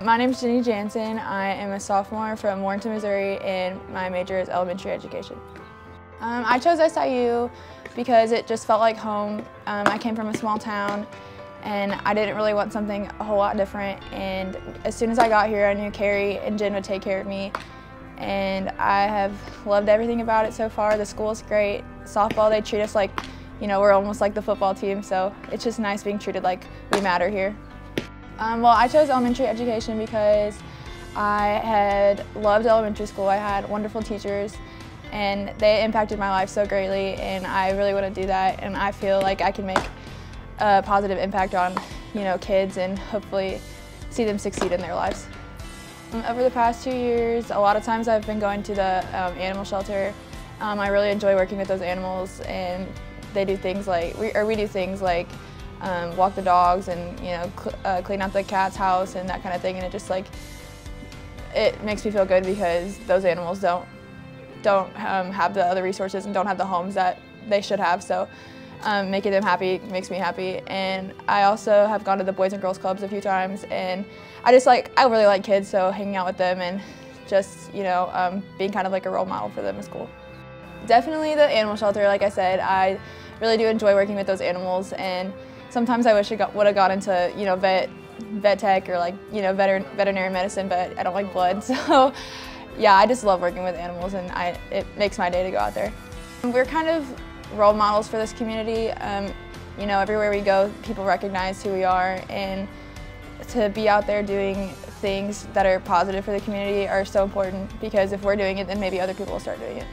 My name is Jenny Jansen. I am a sophomore from Warrenton, Missouri, and my major is elementary education. Um, I chose SIU because it just felt like home. Um, I came from a small town and I didn't really want something a whole lot different. And as soon as I got here, I knew Kerri and Jen would take care of me. And I have loved everything about it so far. The school is great. Softball, they treat us like, you know, we're almost like the football team. So it's just nice being treated like we matter here. Um, well, I chose elementary education because I had loved elementary school. I had wonderful teachers and they impacted my life so greatly and I really want to do that and I feel like I can make a positive impact on you know kids and hopefully see them succeed in their lives. Um, over the past two years, a lot of times I've been going to the um, animal shelter. Um, I really enjoy working with those animals and they do things like, we, or we do things like um, walk the dogs and you know cl uh, clean out the cat's house and that kind of thing and it just like, it makes me feel good because those animals don't don't um, have the other resources and don't have the homes that they should have. So um, making them happy makes me happy. And I also have gone to the Boys and Girls Clubs a few times and I just like, I really like kids, so hanging out with them and just, you know, um, being kind of like a role model for them is cool. Definitely the animal shelter, like I said, I really do enjoy working with those animals and sometimes I wish I got, would have got into, you know, vet, vet tech or like, you know, veter veterinary medicine, but I don't like blood, so yeah, I just love working with animals and I, it makes my day to go out there. We're kind of role models for this community. Um, you know, everywhere we go, people recognize who we are and to be out there doing things that are positive for the community are so important because if we're doing it, then maybe other people will start doing it.